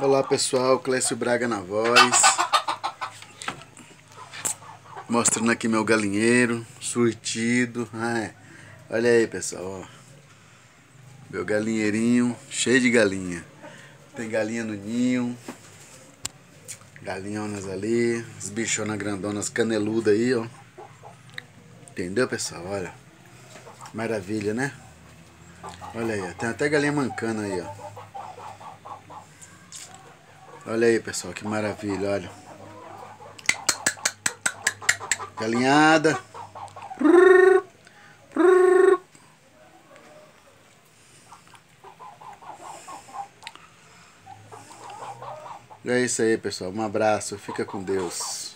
Olá pessoal, Clécio Braga na voz. Mostrando aqui meu galinheiro Surtido. Ai, Olha aí pessoal ó. Meu galinheirinho cheio de galinha. Tem galinha no ninho. Galinhonas ali. As bichonas grandonas caneludas aí ó. Entendeu pessoal? Olha. Maravilha né? Olha aí, ó. tem até galinha mancando aí ó Olha aí, pessoal, que maravilha, olha. Galinhada. É isso aí, pessoal. Um abraço. Fica com Deus.